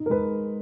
you